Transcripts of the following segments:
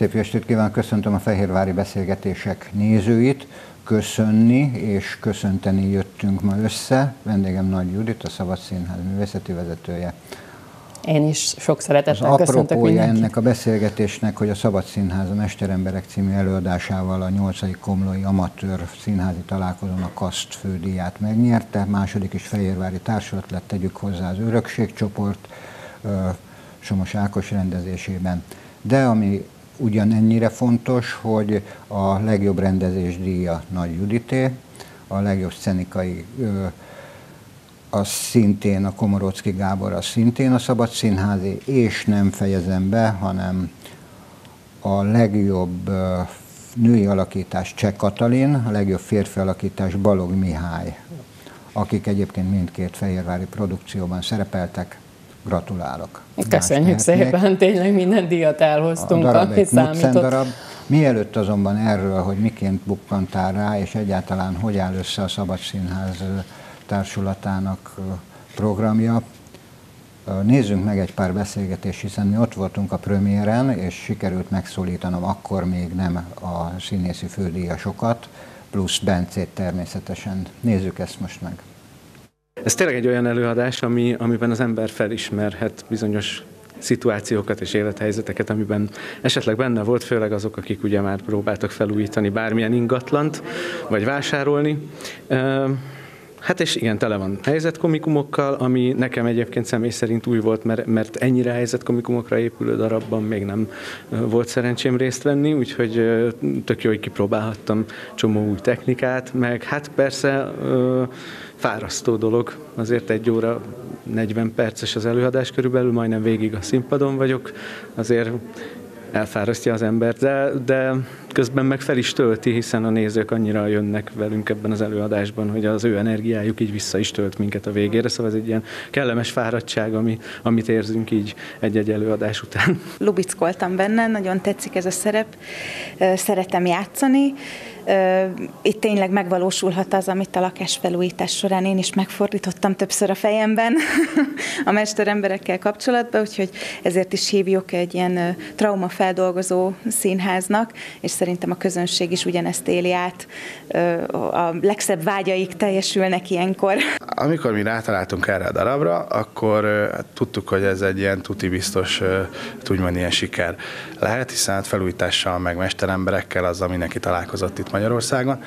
Szép estét kívánok, köszöntöm a Fehérvári Beszélgetések nézőit. Köszönni és köszönteni jöttünk ma össze. Vendégem Nagy Judit, a Szabad Színház művészeti vezetője. Én is sok szeretettel Az köszöntök mindenkit. ennek a beszélgetésnek, hogy a Szabad Színház a Mesteremberek című előadásával a 8. Komlói Amatőr Színházi Találkozón a KASZT fődíját megnyerte. Második is Fehérvári Társulat lett, tegyük hozzá az Örökségcsoport, Somos Ákos rendezésében. De ami ugyanennyire fontos, hogy a legjobb rendezés díja Nagy Judité, a legjobb szcenikai ö, az szintén a Komorocki Gábor, az szintén a Szabad Színházi, és nem fejezem be, hanem a legjobb női alakítás Cseh Katalin, a legjobb férfi alakítás Balog Mihály, akik egyébként mindkét fehérvári produkcióban szerepeltek. Gratulálok! Köszönjük szépen, tényleg minden díjat elhoztunk, A ami számított. darab. Mielőtt azonban erről, hogy miként bukkantál rá, és egyáltalán hogy áll össze a Szabad Színház társulatának programja, nézzünk meg egy pár beszélgetést, hiszen mi ott voltunk a premiéren, és sikerült megszólítanom akkor még nem a színészi fődíjasokat, plusz Bencét természetesen. Nézzük ezt most meg. Ez tényleg egy olyan előadás, ami, amiben az ember felismerhet bizonyos szituációkat és élethelyzeteket, amiben esetleg benne volt, főleg azok, akik ugye már próbáltak felújítani bármilyen ingatlant, vagy vásárolni. Hát és igen, tele van helyzetkomikumokkal, ami nekem egyébként személy szerint új volt, mert, mert ennyire helyzetkomikumokra épülő darabban még nem volt szerencsém részt venni, úgyhogy tök jó, hogy kipróbálhattam csomó új technikát, meg hát persze fárasztó dolog, azért egy óra 40 perces az előadás körülbelül, majdnem végig a színpadon vagyok, azért elfárasztja az embert, de, de közben meg fel is tölti, hiszen a nézők annyira jönnek velünk ebben az előadásban, hogy az ő energiájuk így vissza is tölt minket a végére, szóval ez egy ilyen kellemes fáradtság, ami, amit érzünk így egy-egy előadás után. lubickoltam benne, nagyon tetszik ez a szerep, szeretem játszani. Itt tényleg megvalósulhat az, amit a lakásfelújítás során én is megfordítottam többször a fejemben a mesteremberekkel kapcsolatban, úgyhogy ezért is hívjuk egy ilyen traumafeldolgozó színháznak, és szerintem a közönség is ugyanezt éli át. A legszebb vágyaik teljesülnek ilyenkor. Amikor mi rátaláltunk erre a darabra, akkor hát tudtuk, hogy ez egy ilyen tuti biztos, úgymond ilyen siker lehet, hiszen hát felújítással, meg mesteremberekkel, azzal mindenki találkozott itt Magyarországon.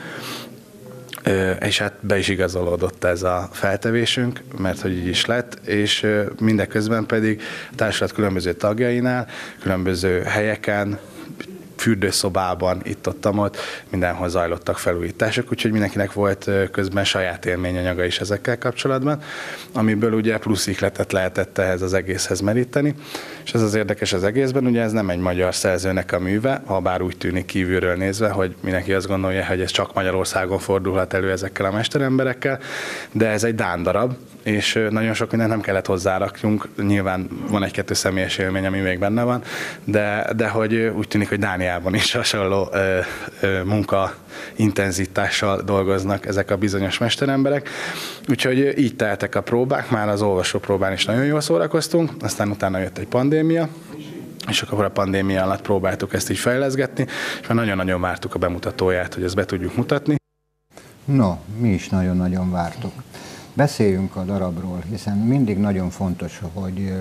És hát be is igazolódott ez a feltevésünk, mert hogy így is lett, és mindeközben pedig a társulat különböző tagjainál, különböző helyeken, fürdőszobában, itt-ott, ott mindenhol zajlottak felújítások, úgyhogy mindenkinek volt közben saját élményanyaga is ezekkel kapcsolatban, amiből ugye plusz ikletet lehetett ehhez az egészhez meríteni, és ez az érdekes az egészben, ugye ez nem egy magyar szerzőnek a műve, ha bár úgy tűnik kívülről nézve, hogy mindenki azt gondolja, hogy ez csak Magyarországon fordulhat elő ezekkel a mesteremberekkel, de ez egy Dán darab, és nagyon sok mindent nem kellett hozzárakjunk, nyilván van egy-kettő személyes élmény, ami még benne van, de, de hogy úgy tűnik, hogy Dániában is hasonló ö, ö, munka intenzitással dolgoznak ezek a bizonyos mesteremberek. Úgyhogy így teltek a próbák, már az olvasó próbán is nagyon jól szórakoztunk, aztán utána jött egy pandémia, és akkor a pandémia alatt próbáltuk ezt így fejleszgetni, és már nagyon-nagyon vártuk a bemutatóját, hogy ezt be tudjuk mutatni. No, mi is nagyon-nagyon vártuk. Beszéljünk a darabról, hiszen mindig nagyon fontos, hogy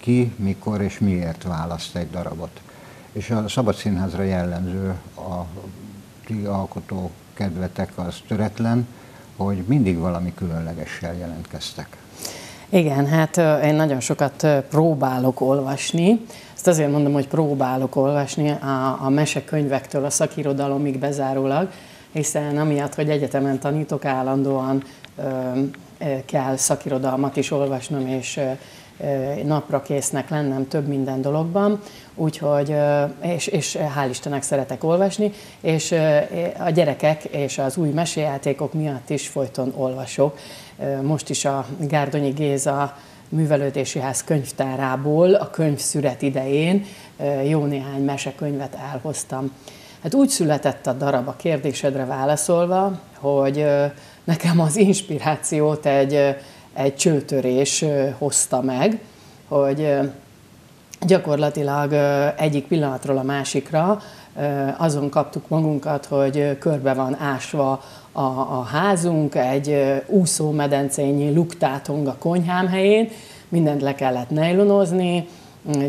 ki, mikor és miért választ egy darabot. És a Szabad Színházra jellemző a ti alkotó kedvetek az töretlen, hogy mindig valami különlegessel jelentkeztek. Igen, hát én nagyon sokat próbálok olvasni. Ezt azért mondom, hogy próbálok olvasni a, a mesekönyvektől a szakirodalomig bezárólag, hiszen amiatt, hogy egyetemen tanítok, állandóan ö, kell szakirodalmat is olvasnom, és napra késznek lennem több minden dologban, úgyhogy, és, és hál' Istennek szeretek olvasni, és a gyerekek és az új meséjátékok miatt is folyton olvasok. Most is a Gárdonyi Géza művelődési ház könyvtárából a könyvszüret idején jó néhány mesekönyvet elhoztam. Hát úgy született a darab a kérdésedre válaszolva, hogy nekem az inspirációt egy, egy csőtörés hozta meg, hogy gyakorlatilag egyik pillanatról a másikra azon kaptuk magunkat, hogy körbe van ásva a, a házunk, egy úszómedencényi luktátong a konyhám helyén, mindent le kellett nejlonozni,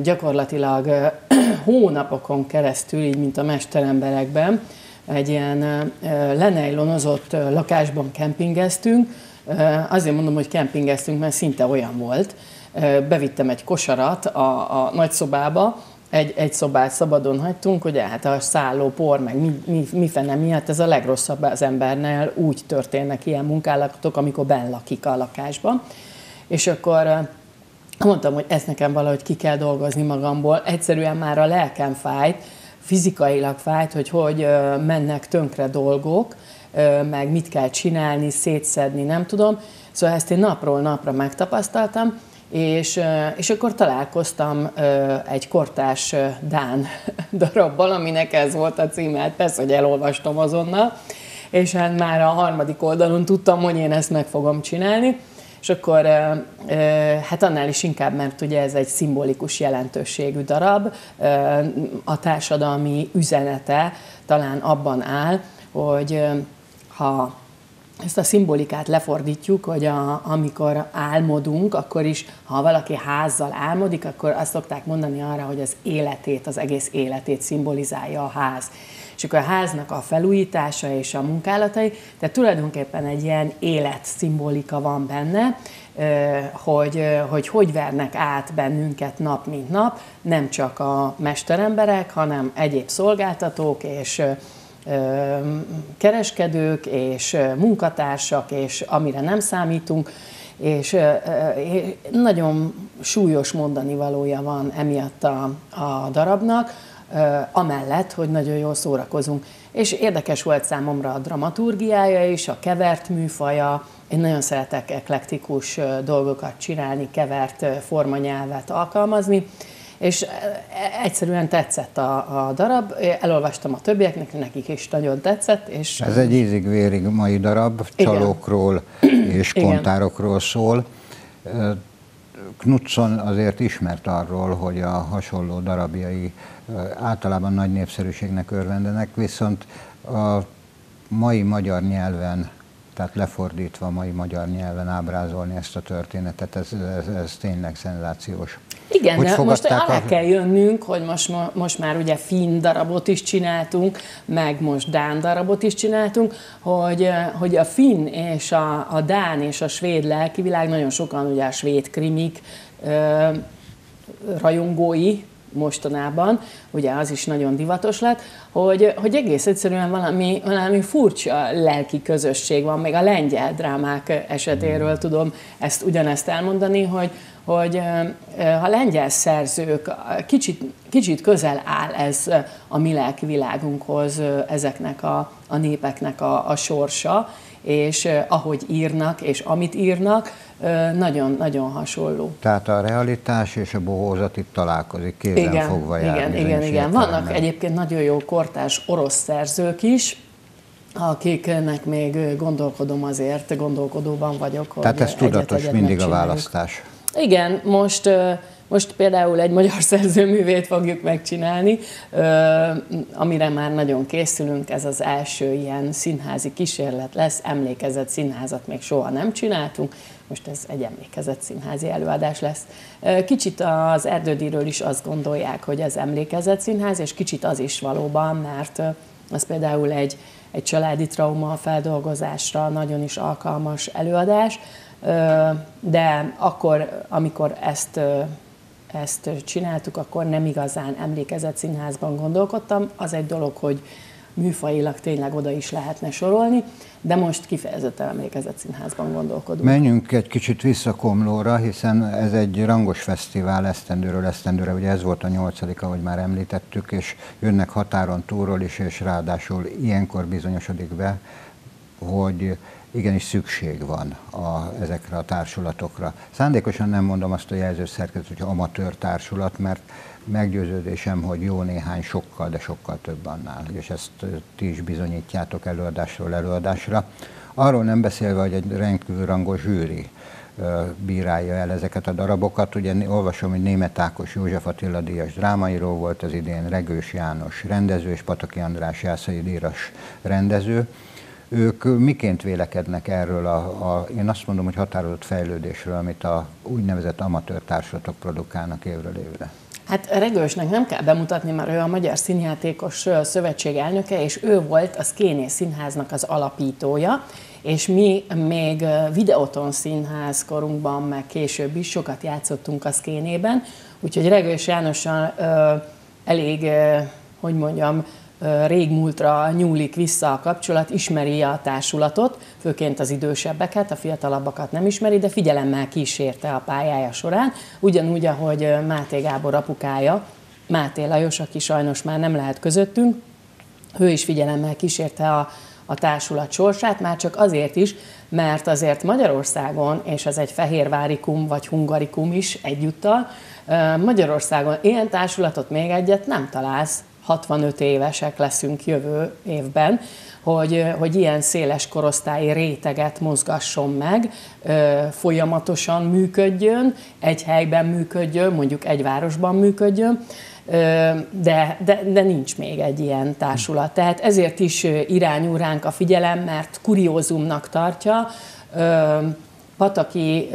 gyakorlatilag hónapokon keresztül, így mint a mesteremberekben, egy ilyen lenejlonozott lakásban kempingeztünk. Azért mondom, hogy kempingeztünk, mert szinte olyan volt. Bevittem egy kosarat a, a nagyszobába, egy, egy szobát szabadon hagytunk, hogy hát a szálló por, meg mi, mi, mi fene miatt, ez a legrosszabb az embernél, úgy történnek ilyen munkálatok, amikor benn lakik a lakásban. És akkor mondtam, hogy ezt nekem valahogy ki kell dolgozni magamból. Egyszerűen már a lelkem fájt, fizikailag fájt, hogy hogy mennek tönkre dolgok, meg mit kell csinálni, szétszedni, nem tudom. Szóval ezt én napról napra megtapasztaltam, és, és akkor találkoztam egy kortás Dán darabbal, aminek ez volt a címe, hát persze, hogy elolvastam azonnal, és hát már a harmadik oldalon tudtam, hogy én ezt meg fogom csinálni, és akkor hát annál is inkább, mert ugye ez egy szimbolikus jelentőségű darab, a társadalmi üzenete talán abban áll, hogy ha ezt a szimbolikát lefordítjuk, hogy a, amikor álmodunk, akkor is, ha valaki házzal álmodik, akkor azt szokták mondani arra, hogy az életét, az egész életét szimbolizálja a ház. És akkor a háznak a felújítása és a munkálatai, tehát tulajdonképpen egy ilyen életszimbolika van benne, hogy, hogy hogy vernek át bennünket nap mint nap, nem csak a mesteremberek, hanem egyéb szolgáltatók és kereskedők és munkatársak, és amire nem számítunk, és nagyon súlyos mondani valója van emiatt a, a darabnak, amellett, hogy nagyon jól szórakozunk. És érdekes volt számomra a dramaturgiája is, a kevert műfaja, én nagyon szeretek eklektikus dolgokat csinálni, kevert formanyelvet alkalmazni, és egyszerűen tetszett a, a darab, elolvastam a többieknek, nekik is nagyon tetszett. És Ez egy ízig-vérig mai darab, Igen. csalókról és Igen. kontárokról szól. Knudson azért ismert arról, hogy a hasonló darabjai általában nagy népszerűségnek örvendenek, viszont a mai magyar nyelven tehát lefordítva a mai magyar nyelven ábrázolni ezt a történetet, ez, ez, ez tényleg szenzációs. Igen, hogy de most alá a... kell jönnünk, hogy most, most már ugye finn darabot is csináltunk, meg most dán darabot is csináltunk, hogy, hogy a finn és a, a dán és a svéd lelkivilág, nagyon sokan ugye a svéd krimik ö, rajongói, mostanában, ugye az is nagyon divatos lett, hogy, hogy egész egyszerűen valami, valami furcsa lelki közösség van, még a lengyel drámák esetéről tudom ezt ugyanezt elmondani, hogy, hogy a lengyel szerzők, kicsit, kicsit közel áll ez a mi lelki világunkhoz, ezeknek a, a népeknek a, a sorsa, és ahogy írnak, és amit írnak, nagyon-nagyon hasonló. Tehát a realitás és a bohózat itt találkozik, kézen igen, fogva jár. Igen, igen, igen. Vannak egyébként nagyon jó kortás orosz szerzők is, akiknek még gondolkodom azért, gondolkodóban vagyok. Tehát ez tudatos mindig a választás. Igen, most most például egy magyar szerzőművét fogjuk megcsinálni, amire már nagyon készülünk, ez az első ilyen színházi kísérlet lesz, emlékezett színházat még soha nem csináltunk, most ez egy emlékezett színházi előadás lesz. Kicsit az erdődíről is azt gondolják, hogy ez emlékezett színház, és kicsit az is valóban, mert az például egy, egy családi trauma feldolgozásra nagyon is alkalmas előadás, de akkor, amikor ezt ezt csináltuk, akkor nem igazán emlékezett színházban gondolkodtam. Az egy dolog, hogy, műfajilag tényleg oda is lehetne sorolni, de most kifejezetten emlékezett színházban gondolkodunk. Menjünk egy kicsit vissza Komlóra, hiszen ez egy rangos fesztivál esztendőről esztendőre, ugye ez volt a nyolcadik, ahogy már említettük, és jönnek határon túlról is, és ráadásul ilyenkor bizonyosodik be, hogy igenis szükség van a, ezekre a társulatokra. Szándékosan nem mondom azt a jelzőszerkezet, hogy amatőr társulat, mert meggyőződésem, hogy jó néhány sokkal, de sokkal több annál, és ezt ti is bizonyítjátok előadásról előadásra. Arról nem beszélve, hogy egy rendkívül rangos zsűri bírálja el ezeket a darabokat. Ugye olvasom, hogy német Ákos József Attila díjas drámaíró volt az idén, Regős János rendező, és Pataki András Jászai díjas rendező. Ők miként vélekednek erről a, a, én azt mondom, hogy határozott fejlődésről, amit a úgynevezett amatőr társulatok produkálnak évről évre? Hát Regősnek nem kell bemutatni, mert ő a Magyar Színjátékos Szövetség elnöke, és ő volt a Szkéné Színháznak az alapítója, és mi még Videoton Színház korunkban, meg később is sokat játszottunk a Szkénében, úgyhogy Regős Jánossal ö, elég, ö, hogy mondjam, régmúltra nyúlik vissza a kapcsolat, ismeri a társulatot, főként az idősebbeket, a fiatalabbakat nem ismeri, de figyelemmel kísérte a pályája során, ugyanúgy, ahogy Máté Gábor apukája, Máté Lajos, aki sajnos már nem lehet közöttünk, ő is figyelemmel kísérte a, a társulat sorsát, már csak azért is, mert azért Magyarországon, és ez egy fehérvárikum vagy hungarikum is egyúttal, Magyarországon ilyen társulatot még egyet nem találsz 65 évesek leszünk jövő évben, hogy, hogy ilyen széles korosztályi réteget mozgasson meg, folyamatosan működjön, egy helyben működjön, mondjuk egy városban működjön, de, de, de nincs még egy ilyen társulat. Tehát ezért is irányul ránk a figyelem, mert kuriózumnak tartja. Pataki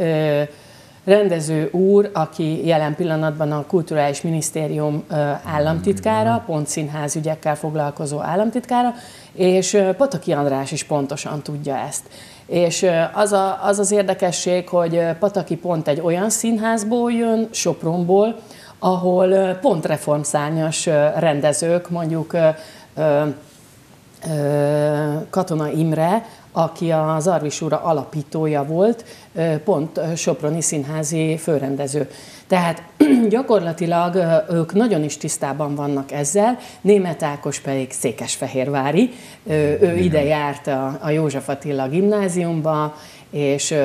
rendező úr, aki jelen pillanatban a Kulturális Minisztérium államtitkára, pont színház ügyekkel foglalkozó államtitkára, és Pataki András is pontosan tudja ezt. És az, a, az az érdekesség, hogy Pataki pont egy olyan színházból jön, Sopronból, ahol pont reformszárnyas rendezők, mondjuk Katona Imre, aki az Arvis Ura alapítója volt, pont Soproni színházi főrendező. Tehát gyakorlatilag ők nagyon is tisztában vannak ezzel, Német Ákos pedig Székesfehérvári, ő ide járt a József Attila gimnáziumba, és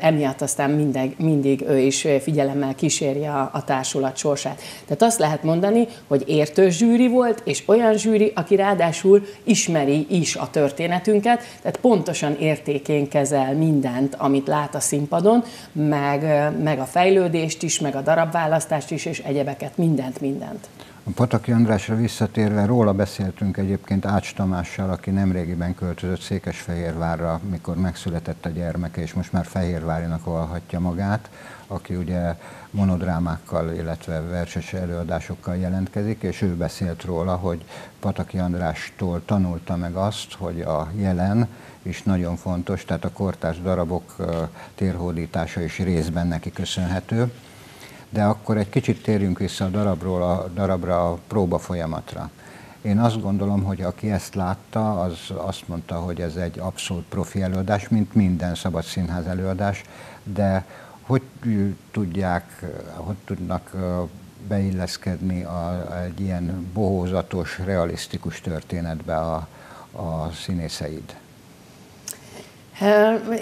emiatt aztán mindig, mindig ő is figyelemmel kíséri a, a társulat sorsát. Tehát azt lehet mondani, hogy értő zsűri volt, és olyan zsűri, aki ráadásul ismeri is a történetünket, tehát pontosan értékén kezel mindent, amit lát a színpadon, meg, meg a fejlődést is, meg a darabválasztást is, és egyebeket, mindent, mindent. A Pataki Andrásra visszatérve, róla beszéltünk egyébként Ács Tamással, aki nemrégiben költözött Székesfehérvárra, mikor megszületett a gyermeke, és most már Fehérvárinak valhatja magát, aki ugye monodrámákkal, illetve verses előadásokkal jelentkezik, és ő beszélt róla, hogy Pataki Andrástól tanulta meg azt, hogy a jelen is nagyon fontos, tehát a kortárs darabok térhódítása is részben neki köszönhető de akkor egy kicsit térjünk vissza a darabról a darabra, a próba folyamatra. Én azt gondolom, hogy aki ezt látta, az azt mondta, hogy ez egy abszolút profi előadás, mint minden szabad színház előadás, de hogy tudják, hogy tudnak beilleszkedni a, egy ilyen bohózatos, realisztikus történetbe a, a színészeid?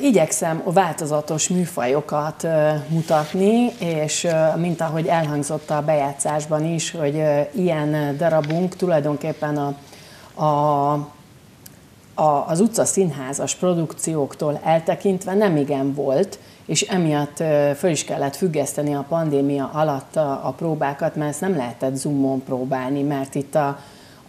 Igyekszem változatos műfajokat mutatni, és mint ahogy elhangzott a bejátszásban is, hogy ilyen darabunk tulajdonképpen a, a, a, az utca színházas produkcióktól eltekintve nem igen volt, és emiatt föl is kellett függeszteni a pandémia alatt a, a próbákat, mert ezt nem lehetett zoomon próbálni, mert itt a,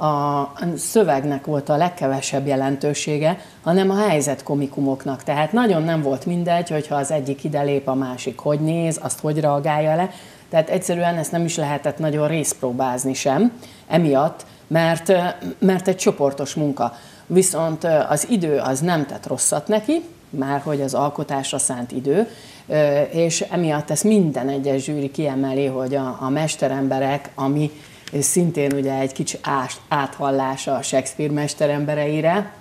a szövegnek volt a legkevesebb jelentősége, hanem a helyzet komikumoknak. Tehát nagyon nem volt mindegy, hogyha az egyik ide lép, a másik hogy néz, azt hogy reagálja le. Tehát egyszerűen ezt nem is lehetett nagyon részpróbázni sem, emiatt, mert, mert egy csoportos munka. Viszont az idő az nem tett rosszat neki, már hogy az alkotásra szánt idő, és emiatt ezt minden egyes zsűri kiemeli, hogy a, a mesteremberek, ami és szintén ugye egy kicsi áthallása a Shakespeare mesterembereire.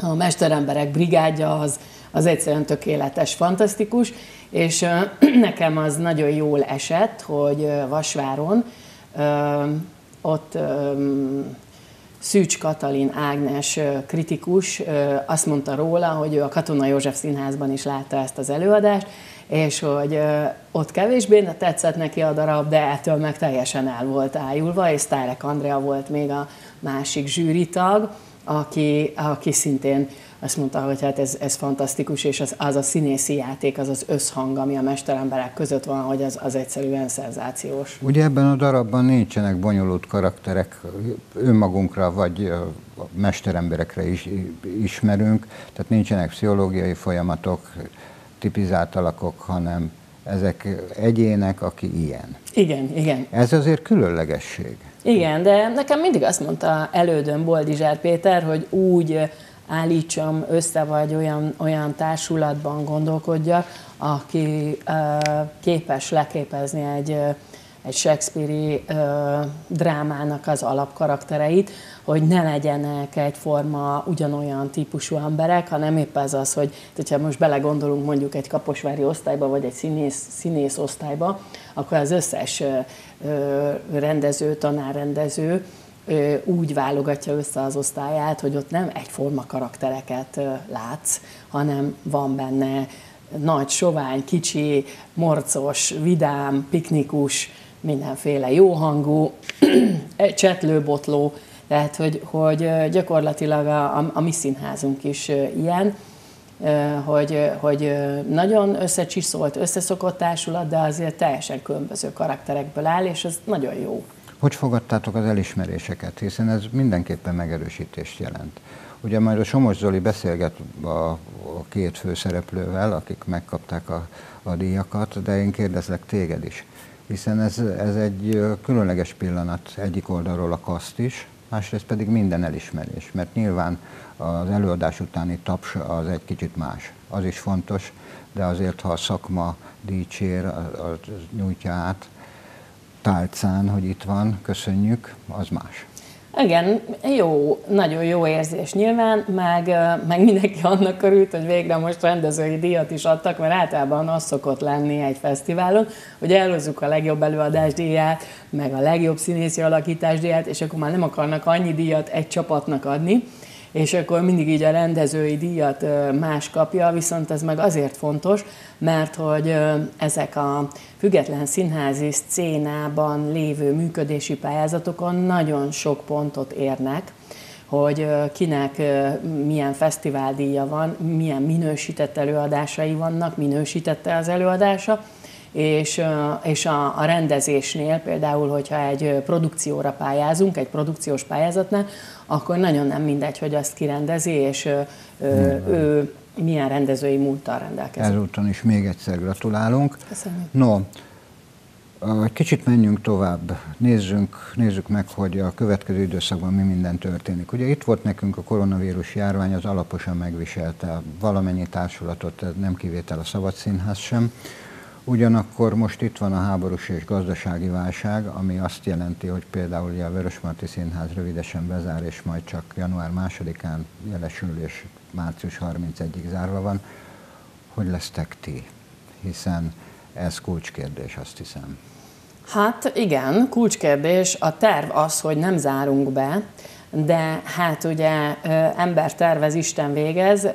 A mesteremberek brigádja az, az egyszerűen tökéletes, fantasztikus, és nekem az nagyon jól esett, hogy Vasváron ott Szűcs Katalin Ágnes kritikus azt mondta róla, hogy ő a Katona József Színházban is látta ezt az előadást, és hogy ott kevésbé tetszett neki a darab, de ettől meg teljesen el volt ájulva, és Sztárek Andrea volt még a másik zsűritag, aki, aki szintén azt mondta, hogy hát ez, ez fantasztikus, és az, az a színészi játék, az az összhang, ami a mesteremberek között van, hogy az, az egyszerűen szenzációs. Ugye ebben a darabban nincsenek bonyolult karakterek, önmagunkra vagy mesteremberekre is ismerünk, tehát nincsenek pszichológiai folyamatok, tipizált alakok, hanem ezek egyének, aki ilyen. Igen, igen. Ez azért különlegesség. Igen, de nekem mindig azt mondta elődön Boldizsár Péter, hogy úgy állítsam össze, vagy olyan, olyan társulatban gondolkodjak, aki képes leképezni egy, egy Shakespeare-i drámának az alapkaraktereit, hogy ne legyenek egyforma ugyanolyan típusú emberek, hanem épp ez az, hogy hogyha most belegondolunk mondjuk egy kaposvári osztályba, vagy egy színész, színész osztályba, akkor az összes rendező, tanárrendező úgy válogatja össze az osztályát, hogy ott nem egyforma karaktereket látsz, hanem van benne nagy, sovány, kicsi, morcos, vidám, piknikus, mindenféle jóhangú, csetlőbotló, tehát, hogy, hogy gyakorlatilag a, a, a mi színházunk is ilyen, hogy, hogy nagyon összecsiszolt, összeszokott társulat, de azért teljesen különböző karakterekből áll, és ez nagyon jó. Hogy fogadtátok az elismeréseket? Hiszen ez mindenképpen megerősítést jelent. Ugye majd a Somos Zoli beszélget a, a két főszereplővel, akik megkapták a, a díjakat, de én kérdezlek téged is. Hiszen ez, ez egy különleges pillanat egyik oldalról a kaszt is, másrészt pedig minden elismerés, mert nyilván az előadás utáni taps az egy kicsit más. Az is fontos, de azért, ha a szakma dicsér, az, nyújtja át, tálcán, hogy itt van, köszönjük, az más. Igen, jó, nagyon jó érzés nyilván, meg, meg mindenki annak örült, hogy végre most rendezői díjat is adtak, mert általában az szokott lenni egy fesztiválon, hogy elhozzuk a legjobb előadás díját, meg a legjobb színészi alakítás díját, és akkor már nem akarnak annyi díjat egy csapatnak adni, és akkor mindig így a rendezői díjat más kapja, viszont ez meg azért fontos, mert hogy ezek a független színházi szcénában lévő működési pályázatokon nagyon sok pontot érnek, hogy kinek milyen fesztiváldíja van, milyen minősített előadásai vannak, minősítette az előadása, és, és a, a rendezésnél például, hogyha egy produkcióra pályázunk, egy produkciós pályázatnál, akkor nagyon nem mindegy, hogy azt kirendezi, és ő, ő milyen rendezői múlttal rendelkezik. Ezúton is még egyszer gratulálunk. Köszönöm. No, kicsit menjünk tovább, nézzünk, nézzük meg, hogy a következő időszakban mi minden történik. Ugye itt volt nekünk a koronavírus járvány, az alaposan megviselte valamennyi társulatot, nem kivétel a Szabad Színház sem. Ugyanakkor most itt van a háborús és gazdasági válság, ami azt jelenti, hogy például a Vörösmarty Színház rövidesen bezár, és majd csak január másodikán jelesül, és március 31-ig zárva van. Hogy lesztek ti? Hiszen ez kulcskérdés, azt hiszem. Hát igen, kulcskérdés. A terv az, hogy nem zárunk be, de hát ugye ember tervez, Isten végez,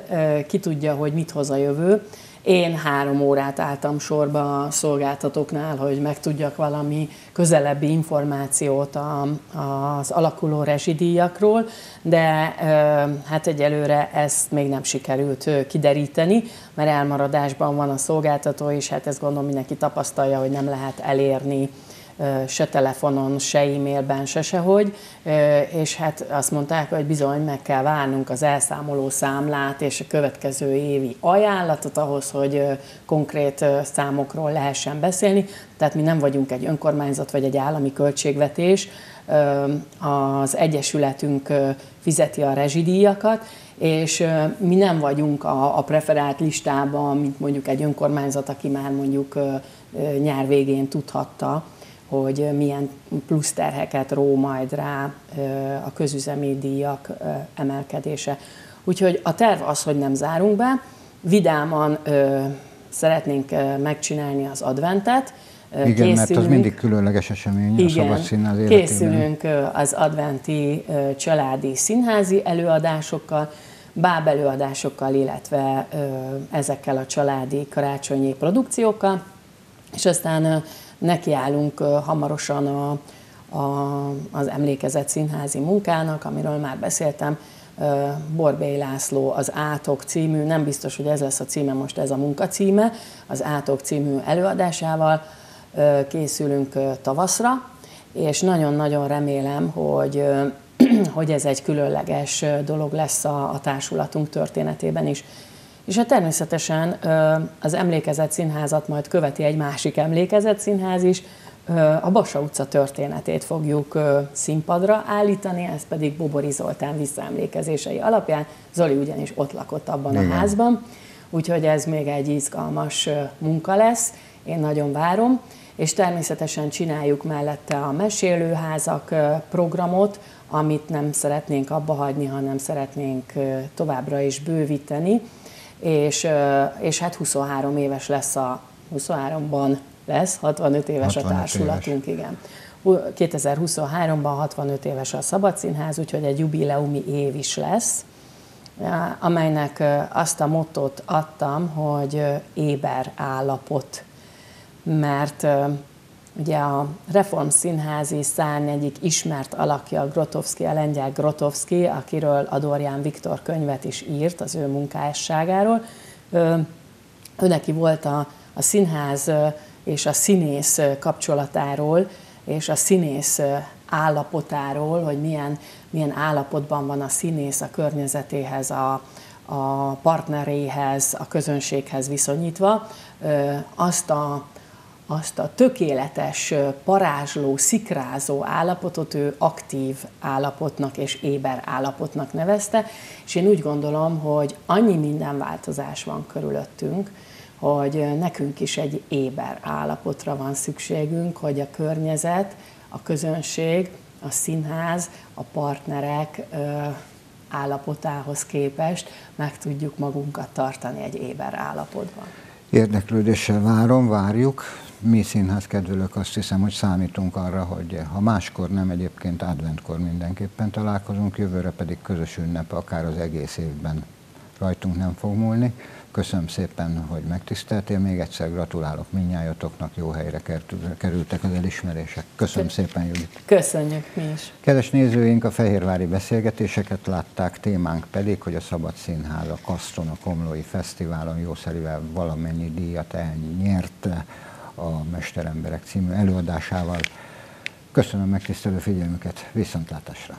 ki tudja, hogy mit hoz a jövő. Én három órát álltam sorba a szolgáltatóknál, hogy megtudjak valami közelebbi információt a, az alakuló rezsidíjakról, de hát egyelőre ezt még nem sikerült kideríteni, mert elmaradásban van a szolgáltató, és hát ezt gondolom mindenki tapasztalja, hogy nem lehet elérni se telefonon, se e-mailben, se sehogy, és hát azt mondták, hogy bizony meg kell várnunk az elszámoló számlát és a következő évi ajánlatot ahhoz, hogy konkrét számokról lehessen beszélni. Tehát mi nem vagyunk egy önkormányzat vagy egy állami költségvetés, az Egyesületünk fizeti a rezsidíjakat, és mi nem vagyunk a, a preferált listában, mint mondjuk egy önkormányzat, aki már mondjuk nyár végén tudhatta, hogy milyen plusz terheket ró majd rá a közüzemi díjak emelkedése. Úgyhogy a terv az, hogy nem zárunk be, vidáman szeretnénk megcsinálni az adventet, igen, készülünk, mert az mindig különleges esemény igen, a Szabad Színház életében. Készülünk az adventi családi színházi előadásokkal, báb előadásokkal, illetve ezekkel a családi karácsonyi produkciókkal, és aztán nekiállunk hamarosan a, a, az emlékezett színházi munkának, amiről már beszéltem, Borbély László az Átok című, nem biztos, hogy ez lesz a címe, most ez a munka címe, az Átok című előadásával készülünk tavaszra, és nagyon-nagyon remélem, hogy, hogy ez egy különleges dolog lesz a, a társulatunk történetében is. És hát természetesen az emlékezett színházat majd követi egy másik emlékezett színház is, a Bassa utca történetét fogjuk színpadra állítani, ez pedig Bobori Zoltán visszaemlékezései alapján. Zoli ugyanis ott lakott abban Igen. a házban, úgyhogy ez még egy izgalmas munka lesz, én nagyon várom, és természetesen csináljuk mellette a mesélőházak programot, amit nem szeretnénk abba hagyni, hanem szeretnénk továbbra is bővíteni, és, és hát 23 éves lesz a 23-ban lesz, 65 éves 65 a társulatunk, éves. igen. 2023-ban 65 éves a Szabad Színház, úgyhogy egy jubileumi év is lesz, amelynek azt a mottót adtam, hogy éber állapot, mert ugye a Reform Színházi szárny egyik ismert alakja Grotowski, a lengyel Grotowski, akiről Adorján Viktor könyvet is írt az ő munkásságáról. Ő neki volt a, a színház és a színész kapcsolatáról, és a színész állapotáról, hogy milyen, milyen állapotban van a színész a környezetéhez, a, a partneréhez, a közönséghez viszonyítva, azt a, azt a tökéletes, parázsló, szikrázó állapotot ő aktív állapotnak és éber állapotnak nevezte, és én úgy gondolom, hogy annyi minden változás van körülöttünk, hogy nekünk is egy éber állapotra van szükségünk, hogy a környezet, a közönség, a színház, a partnerek állapotához képest meg tudjuk magunkat tartani egy éber állapotban. Érdeklődéssel várom, várjuk. Mi színház kedvelők azt hiszem, hogy számítunk arra, hogy ha máskor nem egyébként adventkor mindenképpen találkozunk, jövőre pedig közös ünnep, akár az egész évben rajtunk nem fog múlni. Köszönöm szépen, hogy megtiszteltél. Még egyszer gratulálok minnyájatoknak, jó helyre kerültek az elismerések. Köszönöm szépen, Judit. Köszönjük mi is. Kedves nézőink, a Fehérvári beszélgetéseket látták, témánk pedig, hogy a Szabad Színház a Kaszton, a Komlói Fesztiválon jószerivel valamennyi díjat elnyerte a Mesteremberek című előadásával. Köszönöm megtisztelő figyelmüket, viszontlátásra!